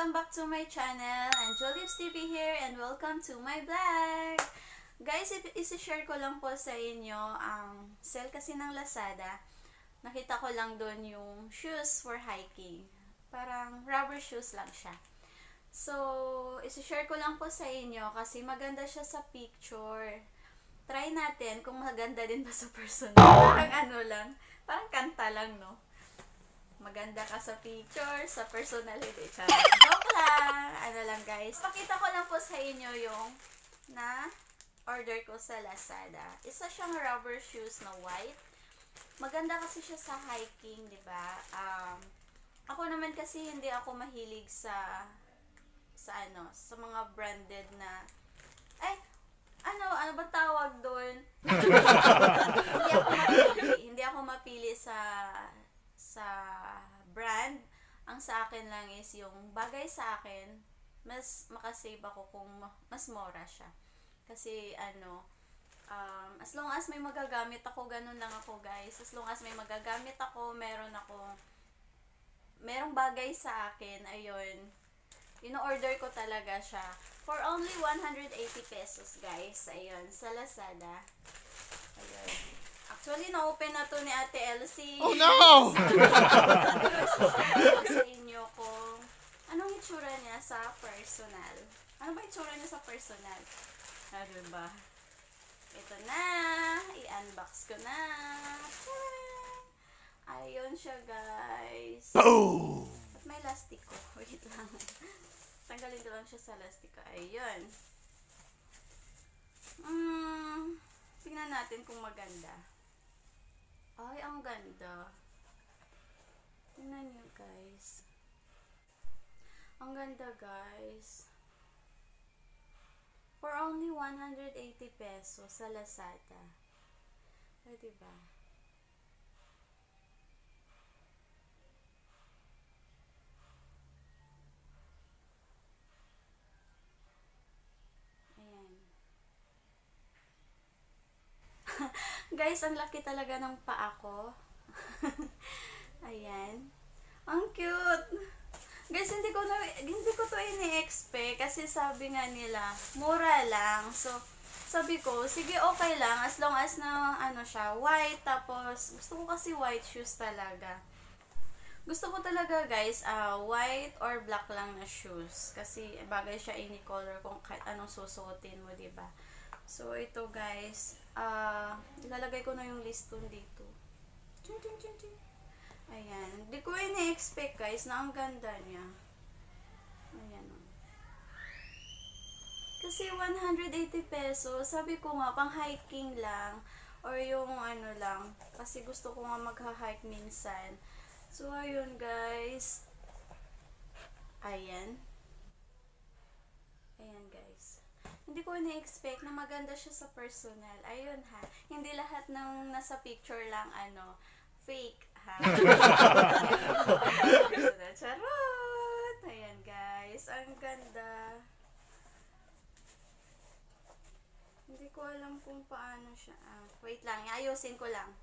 Welcome back to my channel. I'm Jolips TV here and welcome to my vlog! Guys, isi-share ko lang po sa inyo ang sale kasi ng Lazada. Nakita ko lang doon yung shoes for hiking. Parang rubber shoes lang siya. So, isi-share ko lang po sa inyo kasi maganda siya sa picture. Try natin kung maganda din ba sa personal. Parang ano lang, parang kanta lang, no? Maganda ka sa picture, sa personality. Charot. Joke lang. Ano lang guys. Pakita ko lang po sa inyo yung na order ko sa Lazada. Isa siyang rubber shoes na white. Maganda kasi siya sa hiking, di ba? Um, ako naman kasi hindi ako mahilig sa sa ano, sa mga branded na ay, ano, ano ba tawag doon? hindi ako mapili, hindi ako mapili sa sa brand. Ang sa akin lang is yung bagay sa akin, mas makasave ako kung mas mura siya. Kasi ano, um, as long as may magagamit ako, ganun lang ako guys. As long as may magagamit ako, meron ako, merong bagay sa akin, ayun, in-order ko talaga siya. For only 180 pesos guys, ayun, sa Lazada. Ayun. Actually, na-open na to ni Ate Elsie. Oh no! sa inyo kung anong itsura niya sa personal. Ano ba itsura niya sa personal? Ano ba? Ito na. I-unbox ko na. Ayun siya, guys. Boom! At may lastik ko. Wait lang. Tanggalin ko lang siya sa lastik ko. Ayun. Hmm. Tingnan natin kung maganda. Ay, ang ganda. Tingnan nyo, guys. Ang ganda, guys. For only 180 pesos sa Lazada. Ay, diba? Guys, ang laki talaga ng paa ko. Ayan. Ang cute. Guys, hindi ko na, hindi ko to ini-expect kasi sabi nga nila, mura lang. So, sabi ko, sige okay lang as long as na ano siya, white tapos gusto ko kasi white shoes talaga. Gusto ko talaga guys, uh, white or black lang na shoes kasi bagay siya any color kung kahit anong susuotin mo, ba? So, ito guys, uh, ilalagay ko na yung liston dito. Ching, ching, ching. Ayan. Hindi ko ini-expect guys na ang ganda niya. Ayan o. Oh. Kasi 180 pesos, sabi ko nga, pang hiking lang. Or yung ano lang, kasi gusto ko nga magha-hike minsan. So, ayun guys. Ayan. Ayan guys hindi ko na-expect na maganda siya sa personal. Ayun ha. Hindi lahat ng nasa picture lang, ano, fake ha. Charot! Ayan guys. Ang ganda. Hindi ko alam kung paano siya. Ah, wait lang. Ayusin ko lang.